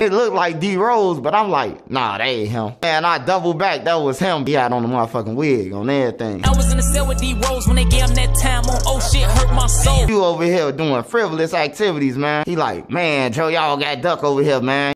It looked like D Rose, but I'm like, nah, that ain't him. And I double back, that was him. He had on the motherfucking wig on everything. I was in the cell with D Rose when they gave him that time on oh shit hurt my soul. You over here doing frivolous activities, man. He like, man, Joe, y'all got duck over here, man.